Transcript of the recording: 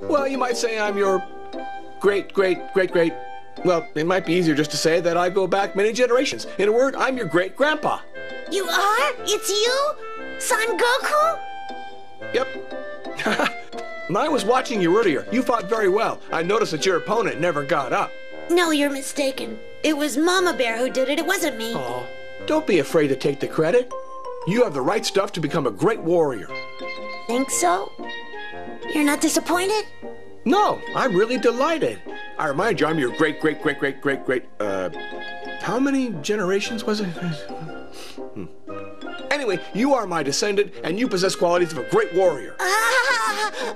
Well, you might say I'm your great, great, great, great. Well, it might be easier just to say that I go back many generations. In a word, I'm your great grandpa. You are? It's you? Son Goku? Yep. I was watching you earlier, you fought very well. I noticed that your opponent never got up. No, you're mistaken. It was Mama Bear who did it. It wasn't me. Oh, don't be afraid to take the credit. You have the right stuff to become a great warrior. Think so? You're not disappointed? No, I'm really delighted. I remind you, I'm your great, great, great, great, great, great, uh, how many generations was it? Hmm. Anyway, you are my descendant, and you possess qualities of a great warrior. Ah!